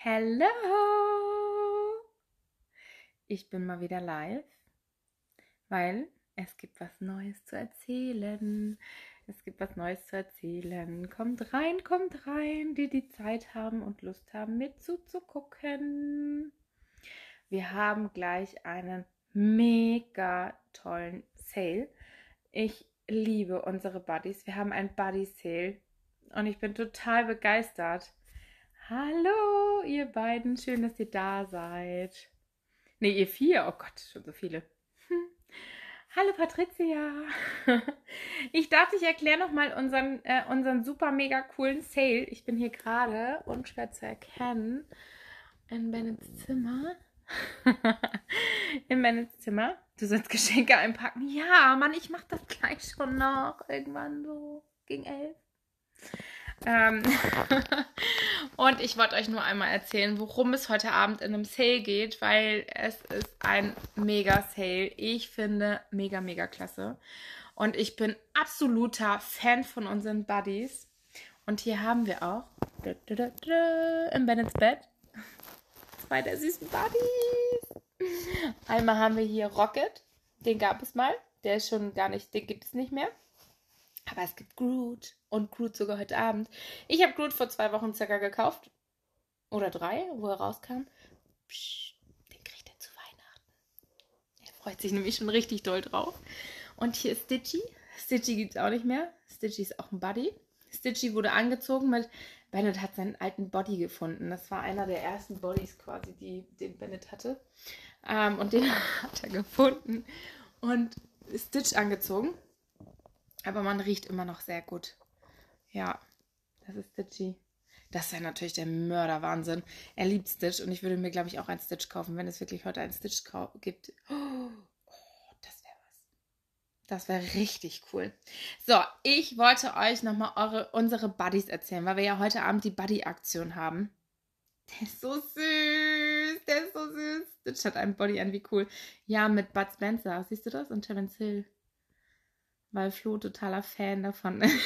Hello! Ich bin mal wieder live, weil es gibt was Neues zu erzählen. Es gibt was Neues zu erzählen. Kommt rein, kommt rein, die die Zeit haben und Lust haben, mit zuzugucken. Wir haben gleich einen mega tollen Sale. Ich liebe unsere Buddies. Wir haben ein Buddy Sale und ich bin total begeistert. Hallo, ihr beiden. Schön, dass ihr da seid. Ne, ihr vier. Oh Gott, schon so viele. Hm. Hallo Patricia. Ich dachte, ich erkläre nochmal unseren, äh, unseren super mega coolen Sale. Ich bin hier gerade unschwer zu erkennen in Bennets Zimmer. in Bennets Zimmer. Du sollst Geschenke einpacken. Ja, Mann, ich mach das gleich schon noch. Irgendwann so gegen elf. Ähm und ich wollte euch nur einmal erzählen, worum es heute Abend in einem Sale geht, weil es ist ein mega Sale. Ich finde mega, mega klasse. Und ich bin absoluter Fan von unseren Buddies. Und hier haben wir auch im Bennets Bett zwei der süßen Buddies. Einmal haben wir hier Rocket. Den gab es mal. Der ist schon gar nicht, den gibt es nicht mehr. Aber es gibt Groot und Groot sogar heute Abend. Ich habe Groot vor zwei Wochen circa gekauft. Oder drei, wo er rauskam. Psst, den kriegt er zu Weihnachten. Er freut sich nämlich schon richtig doll drauf. Und hier ist Stitchy. Stitchy gibt es auch nicht mehr. Stitchy ist auch ein Buddy. Stitchy wurde angezogen mit. Bennett hat seinen alten Body gefunden. Das war einer der ersten Bodies quasi, die den Bennett hatte. Ähm, und den hat er gefunden und Stitch angezogen. Aber man riecht immer noch sehr gut. Ja, das ist Stitchy. Das wäre natürlich der Mörderwahnsinn. Er liebt Stitch und ich würde mir, glaube ich, auch einen Stitch kaufen, wenn es wirklich heute einen Stitch gibt. Oh, das wäre was. Das wäre richtig cool. So, ich wollte euch nochmal unsere Buddies erzählen, weil wir ja heute Abend die Buddy-Aktion haben. Der ist so süß. Der ist so süß. Stitch hat einen Body an, wie cool. Ja, mit Bud Spencer. Siehst du das? Und Terence Hill weil Flo totaler Fan davon ist.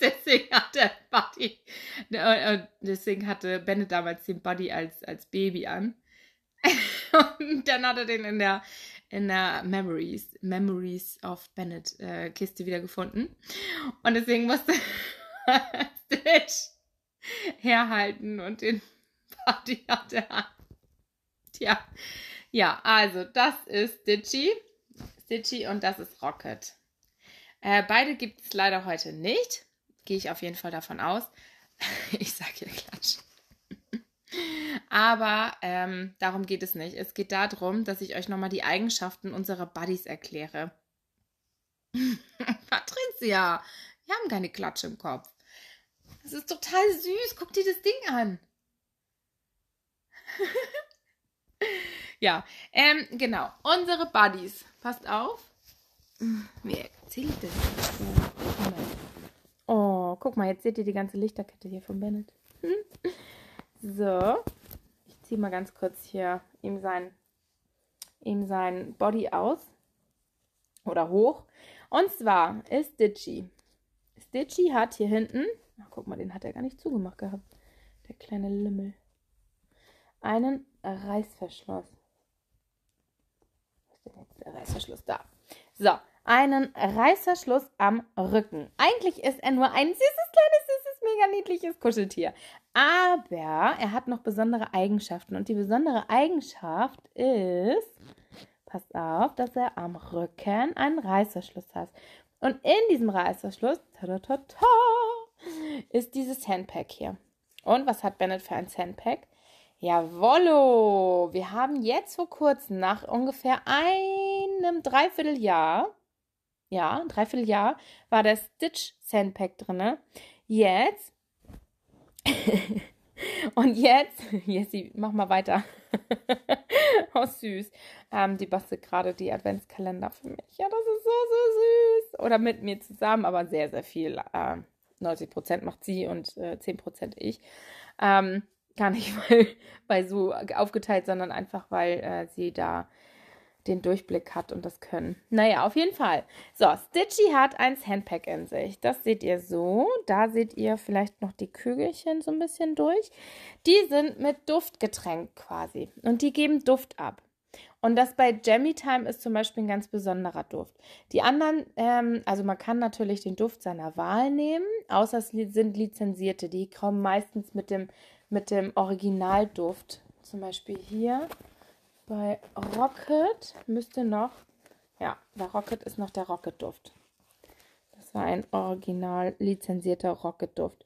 deswegen hatte Buddy, äh, deswegen hatte Bennett damals den Buddy als, als Baby an. Und dann hat er den in der, in der Memories, Memories of Bennett äh, Kiste wieder gefunden. Und deswegen musste Stitch herhalten und den Buddy hatte an. Tja, ja, also das ist Stitchy. Stitchy und das ist Rocket. Äh, beide gibt es leider heute nicht. Gehe ich auf jeden Fall davon aus. ich sage hier Klatsch. Aber ähm, darum geht es nicht. Es geht darum, dass ich euch nochmal die Eigenschaften unserer Buddies erkläre. Patricia, wir haben keine Klatsche im Kopf. Das ist total süß. Guck dir das Ding an. ja, ähm, genau. Unsere Buddies. Passt auf. Wie erzähle ich das? Oh, guck mal, jetzt seht ihr die ganze Lichterkette hier von Bennett. So. Ich ziehe mal ganz kurz hier ihm sein, ihm sein Body aus. Oder hoch. Und zwar ist Stitchy. Stitchy hat hier hinten, ach, guck mal, den hat er gar nicht zugemacht gehabt. Der kleine Lümmel. Einen Reißverschluss. Was ist denn jetzt der Reißverschluss? Da. So, einen Reißverschluss am Rücken. Eigentlich ist er nur ein süßes, kleines, süßes, mega niedliches Kuscheltier. Aber er hat noch besondere Eigenschaften. Und die besondere Eigenschaft ist, passt auf, dass er am Rücken einen Reißverschluss hat. Und in diesem Reißverschluss, ta ta ta, ist dieses Handpack hier. Und was hat Bennett für ein Handpack? Jawollo! Wir haben jetzt vor kurzem, nach ungefähr einem Dreivierteljahr, ja, Dreivierteljahr, war der Stitch Sandpack drin. Jetzt. Und jetzt, Jessie, mach mal weiter. oh, süß. Ähm, die bastelt gerade die Adventskalender für mich. Ja, das ist so, so süß. Oder mit mir zusammen, aber sehr, sehr viel. Ähm, 90% macht sie und äh, 10% ich. Ähm, gar nicht weil, weil so aufgeteilt, sondern einfach, weil äh, sie da den Durchblick hat und das Können. Naja, auf jeden Fall. So, Stitchy hat ein Sandpack in sich. Das seht ihr so. Da seht ihr vielleicht noch die Kügelchen so ein bisschen durch. Die sind mit Duft getränkt quasi. Und die geben Duft ab. Und das bei Jammy Time ist zum Beispiel ein ganz besonderer Duft. Die anderen, ähm, also man kann natürlich den Duft seiner Wahl nehmen, außer es sind lizenzierte. Die kommen meistens mit dem, mit dem Originalduft. Zum Beispiel hier bei Rocket müsste noch, ja, bei Rocket ist noch der Rocket-Duft. Das war ein original lizenzierter Rocket-Duft.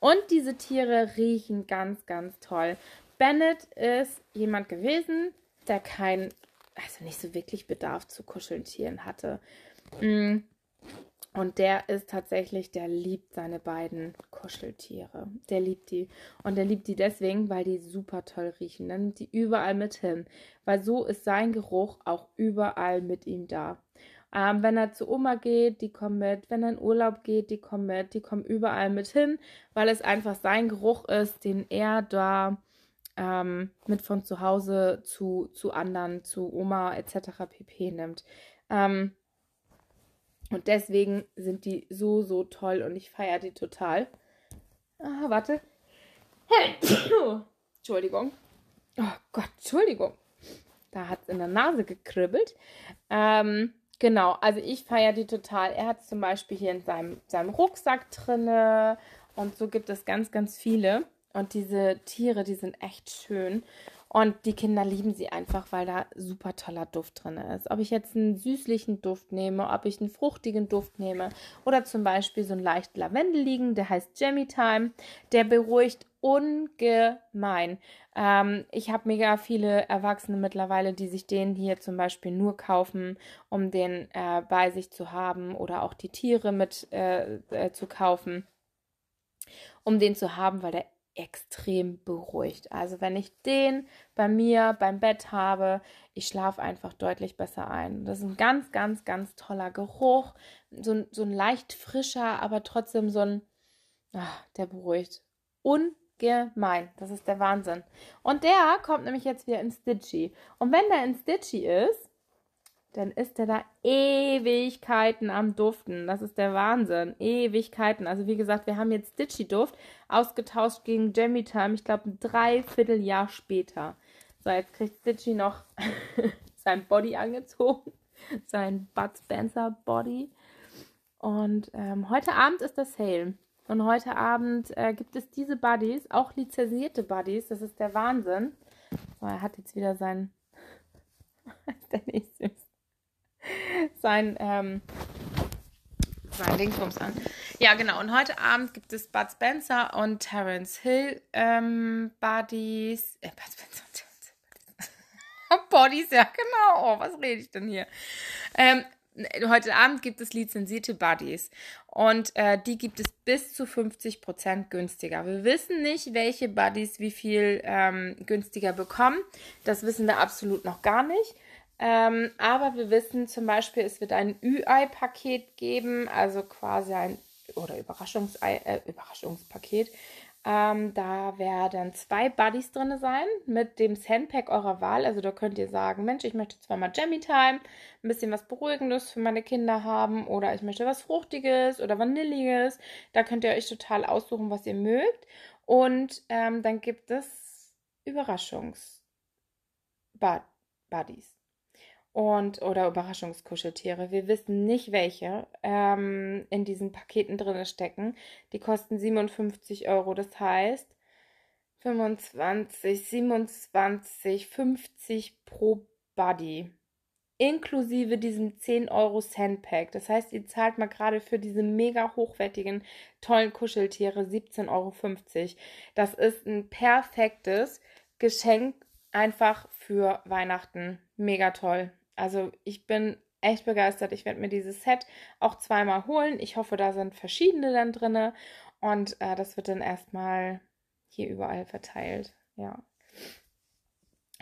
Und diese Tiere riechen ganz, ganz toll. Bennett ist jemand gewesen, der kein, also nicht so wirklich Bedarf zu Kuscheltieren hatte. Mm. Und der ist tatsächlich, der liebt seine beiden Kuscheltiere. Der liebt die. Und der liebt die deswegen, weil die super toll riechen. Dann nimmt die überall mit hin. Weil so ist sein Geruch auch überall mit ihm da. Ähm, wenn er zu Oma geht, die kommen mit. Wenn er in Urlaub geht, die kommen mit. Die kommen überall mit hin, weil es einfach sein Geruch ist, den er da ähm, mit von zu Hause zu, zu anderen, zu Oma etc. pp. nimmt. Ähm, und deswegen sind die so, so toll und ich feiere die total. Ah, warte. Entschuldigung. Oh Gott, Entschuldigung. Da hat es in der Nase gekribbelt. Ähm, genau, also ich feiere die total. Er hat zum Beispiel hier in seinem, seinem Rucksack drinne und so gibt es ganz, ganz viele. Und diese Tiere, die sind echt schön. Und die Kinder lieben sie einfach, weil da super toller Duft drin ist. Ob ich jetzt einen süßlichen Duft nehme, ob ich einen fruchtigen Duft nehme oder zum Beispiel so einen leicht lavendeligen, der heißt Jammy Time, der beruhigt ungemein. Ähm, ich habe mega viele Erwachsene mittlerweile, die sich den hier zum Beispiel nur kaufen, um den äh, bei sich zu haben oder auch die Tiere mit äh, äh, zu kaufen, um den zu haben, weil der extrem beruhigt. Also wenn ich den bei mir beim Bett habe, ich schlafe einfach deutlich besser ein. Das ist ein ganz, ganz, ganz toller Geruch. So, ein, so ein leicht frischer, aber trotzdem so ein, ach, der beruhigt. Ungemein. Das ist der Wahnsinn. Und der kommt nämlich jetzt wieder in Stitchy. Und wenn der in Stitchy ist, dann ist er da Ewigkeiten am Duften. Das ist der Wahnsinn. Ewigkeiten. Also wie gesagt, wir haben jetzt Stitchy Duft ausgetauscht gegen Jammy Time. Ich glaube, ein Dreivierteljahr später. So, jetzt kriegt Stitchy noch sein Body angezogen. Sein Bud Spencer Body. Und ähm, heute Abend ist das Sale. Und heute Abend äh, gibt es diese Buddies, auch lizenzierte Buddies. Das ist der Wahnsinn. So, er hat jetzt wieder sein. der nicht süß? Sein, ähm, sein Dingsbums an. Ja, genau. Und heute Abend gibt es Bud Spencer und Terence Hill ähm, Buddies. Äh, Bud Spencer und Terence Hill Buddies. ja, genau. Oh, was rede ich denn hier? Ähm, heute Abend gibt es lizenzierte Buddies und äh, die gibt es bis zu 50% günstiger. Wir wissen nicht, welche Buddies wie viel ähm, günstiger bekommen. Das wissen wir absolut noch gar nicht. Ähm, aber wir wissen zum Beispiel, es wird ein Ü-Ei-Paket geben, also quasi ein oder Überraschungsei, äh, Überraschungspaket. Ähm, da werden zwei Buddies drin sein mit dem Sandpack eurer Wahl. Also da könnt ihr sagen, Mensch, ich möchte zweimal Jammy Time, ein bisschen was Beruhigendes für meine Kinder haben oder ich möchte was Fruchtiges oder Vanilliges. Da könnt ihr euch total aussuchen, was ihr mögt. Und ähm, dann gibt es Überraschungs-Buddies und oder Überraschungskuscheltiere. Wir wissen nicht, welche ähm, in diesen Paketen drin stecken. Die kosten 57 Euro. Das heißt 25, 27, 50 pro Buddy. Inklusive diesem 10 Euro Sandpack. Das heißt, ihr zahlt mal gerade für diese mega hochwertigen, tollen Kuscheltiere 17,50 Euro. Das ist ein perfektes Geschenk einfach für Weihnachten. Mega toll. Also ich bin echt begeistert. Ich werde mir dieses Set auch zweimal holen. Ich hoffe, da sind verschiedene dann drin. Und äh, das wird dann erstmal hier überall verteilt. Ja.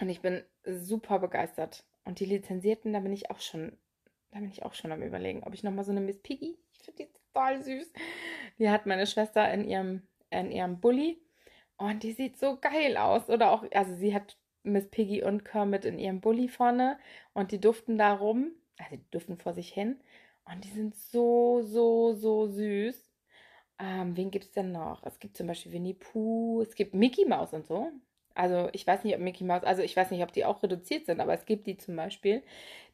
Und ich bin super begeistert. Und die Lizenzierten, da bin ich auch schon, da bin ich auch schon am überlegen, ob ich nochmal so eine Miss Piggy, ich finde die total süß. Die hat meine Schwester in ihrem, in ihrem Bulli. Und die sieht so geil aus. Oder auch, also sie hat Miss Piggy und Kermit in ihrem Bulli vorne und die duften da rum. Also die duften vor sich hin. Und die sind so, so, so süß. Ähm, wen gibt es denn noch? Es gibt zum Beispiel Winnie Pooh, es gibt Mickey Mouse und so. Also ich weiß nicht, ob Mickey Mouse, also ich weiß nicht, ob die auch reduziert sind, aber es gibt die zum Beispiel.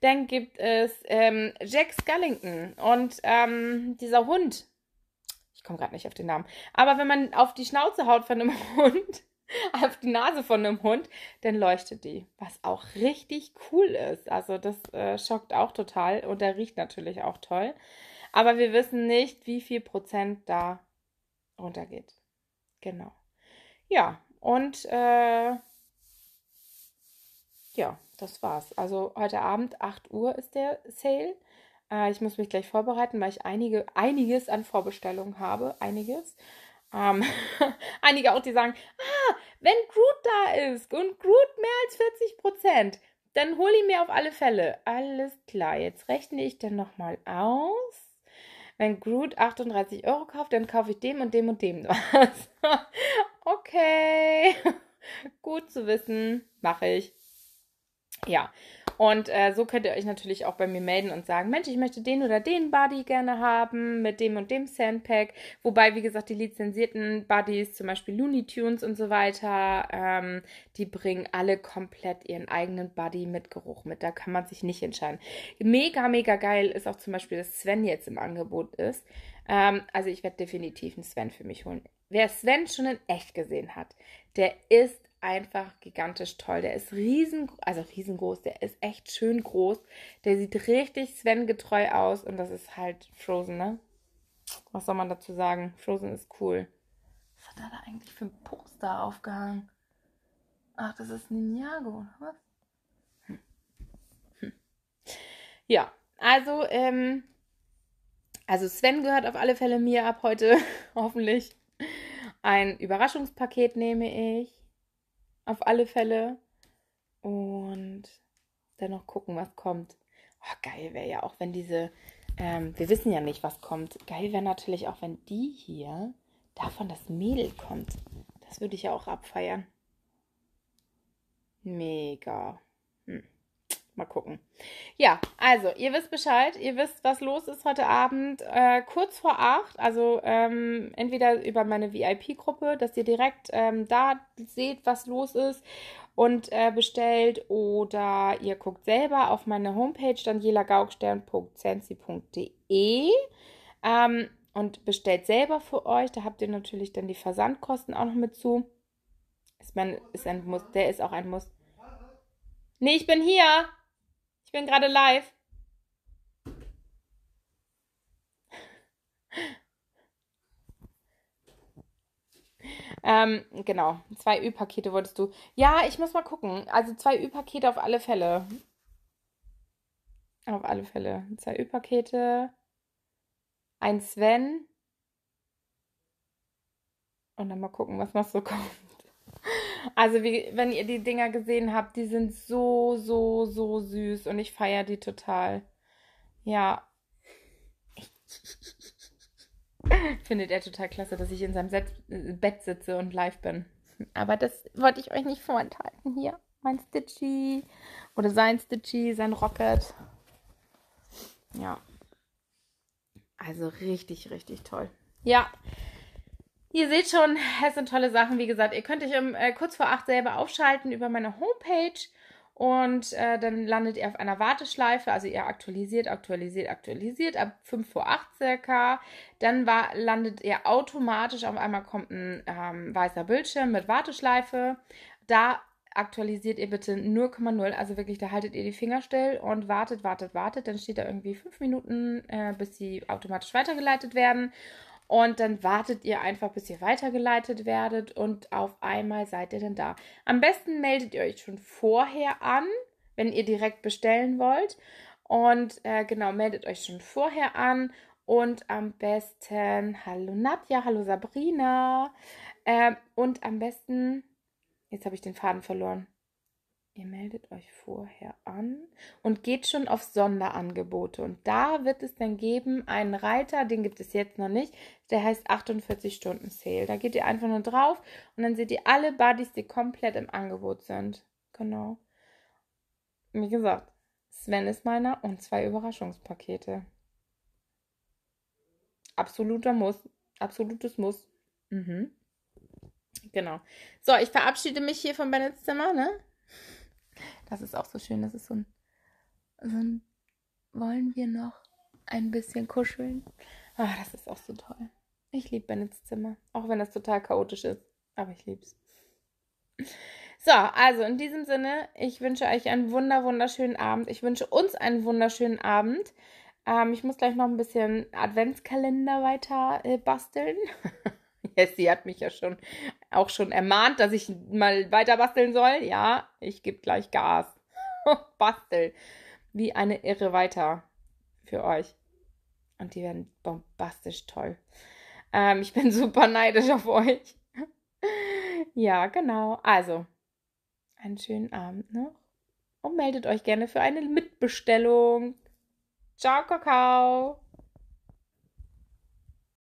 Dann gibt es ähm, Jack Skellington und ähm, dieser Hund. Ich komme gerade nicht auf den Namen. Aber wenn man auf die Schnauze haut von einem Hund, auf die Nase von einem Hund, dann leuchtet die. Was auch richtig cool ist. Also das äh, schockt auch total und der riecht natürlich auch toll. Aber wir wissen nicht, wie viel Prozent da runtergeht. Genau. Ja, und äh, ja, das war's. Also heute Abend, 8 Uhr ist der Sale. Äh, ich muss mich gleich vorbereiten, weil ich einige, einiges an Vorbestellungen habe. Einiges. Ähm, einige auch, die sagen, ah, wenn Groot da ist und Groot mehr als 40 Prozent, dann hole ich mir auf alle Fälle. Alles klar, jetzt rechne ich dann nochmal aus. Wenn Groot 38 Euro kauft, dann kaufe ich dem und dem und dem was. okay, gut zu wissen, mache ich. Ja, und äh, so könnt ihr euch natürlich auch bei mir melden und sagen, Mensch, ich möchte den oder den Buddy gerne haben mit dem und dem Sandpack. Wobei, wie gesagt, die lizenzierten Buddies, zum Beispiel Looney Tunes und so weiter, ähm, die bringen alle komplett ihren eigenen Buddy mit Geruch mit. Da kann man sich nicht entscheiden. Mega, mega geil ist auch zum Beispiel, dass Sven jetzt im Angebot ist. Ähm, also ich werde definitiv einen Sven für mich holen. Wer Sven schon in echt gesehen hat, der ist einfach gigantisch toll. Der ist riesen, also riesengroß, der ist echt schön groß. Der sieht richtig Sven-getreu aus und das ist halt Frozen, ne? Was soll man dazu sagen? Frozen ist cool. Was hat er da eigentlich für ein Poster aufgehangen? Ach, das ist Ninjago, was? Hm. Hm. Ja, also, ähm, also Sven gehört auf alle Fälle mir ab heute, hoffentlich. Ein Überraschungspaket nehme ich auf alle Fälle. Und dann noch gucken, was kommt. Oh, geil wäre ja auch, wenn diese, ähm, wir wissen ja nicht, was kommt. Geil wäre natürlich auch, wenn die hier davon das Mädel kommt. Das würde ich ja auch abfeiern. Mega. Mal gucken. Ja, also ihr wisst Bescheid, ihr wisst, was los ist heute Abend. Äh, kurz vor acht, also ähm, entweder über meine VIP-Gruppe, dass ihr direkt ähm, da seht, was los ist und äh, bestellt, oder ihr guckt selber auf meine Homepage danielagaukstern.zensi.de ähm, und bestellt selber für euch. Da habt ihr natürlich dann die Versandkosten auch noch mit zu. Ist, mein, ist ein Muss, der ist auch ein Muss. Nee, ich bin hier. Ich bin gerade live. Ähm, genau, zwei Ü-Pakete wolltest du. Ja, ich muss mal gucken. Also zwei Ü-Pakete auf alle Fälle. Auf alle Fälle. Zwei Ü-Pakete. Ein Sven. Und dann mal gucken, was noch so kommt. Also, wie, wenn ihr die Dinger gesehen habt, die sind so, so, so süß und ich feiere die total. Ja. Findet er total klasse, dass ich in seinem Set Bett sitze und live bin. Aber das wollte ich euch nicht vorenthalten hier. Mein Stitchy oder sein Stitchy, sein Rocket. Ja. Also richtig, richtig toll. Ja, Ihr seht schon, es sind tolle Sachen. Wie gesagt, ihr könnt euch um, äh, kurz vor acht selber aufschalten über meine Homepage und äh, dann landet ihr auf einer Warteschleife. Also ihr aktualisiert, aktualisiert, aktualisiert ab 5 vor 8 circa. Dann war, landet ihr automatisch, auf einmal kommt ein ähm, weißer Bildschirm mit Warteschleife. Da aktualisiert ihr bitte 0,0. Also wirklich, da haltet ihr die Finger still und wartet, wartet, wartet. Dann steht da irgendwie 5 Minuten, äh, bis sie automatisch weitergeleitet werden. Und dann wartet ihr einfach, bis ihr weitergeleitet werdet und auf einmal seid ihr dann da. Am besten meldet ihr euch schon vorher an, wenn ihr direkt bestellen wollt. Und äh, genau, meldet euch schon vorher an. Und am besten, hallo Nadja, hallo Sabrina. Äh, und am besten, jetzt habe ich den Faden verloren. Ihr meldet euch vorher an und geht schon auf Sonderangebote. Und da wird es dann geben einen Reiter, den gibt es jetzt noch nicht, der heißt 48 Stunden Sale. Da geht ihr einfach nur drauf und dann seht ihr alle Buddies, die komplett im Angebot sind. genau. Wie gesagt, Sven ist meiner und zwei Überraschungspakete. Absoluter Muss. Absolutes Muss. Mhm. Genau. So, ich verabschiede mich hier von Bennets Zimmer, ne? Das ist auch so schön. Das ist so ein, so ein wollen wir noch ein bisschen kuscheln? Ah, das ist auch so toll. Ich liebe Bennets Zimmer. Auch wenn das total chaotisch ist. Aber ich liebe es. So, also in diesem Sinne, ich wünsche euch einen wunder, wunderschönen Abend. Ich wünsche uns einen wunderschönen Abend. Ähm, ich muss gleich noch ein bisschen Adventskalender weiter äh, basteln. Jessie hat mich ja schon auch schon ermahnt, dass ich mal weiter basteln soll. Ja, ich gebe gleich Gas. Bastel. Wie eine Irre weiter für euch. Und die werden bombastisch toll. Ähm, ich bin super neidisch auf euch. ja, genau. Also, einen schönen Abend noch. Und meldet euch gerne für eine Mitbestellung. Ciao, Kakao.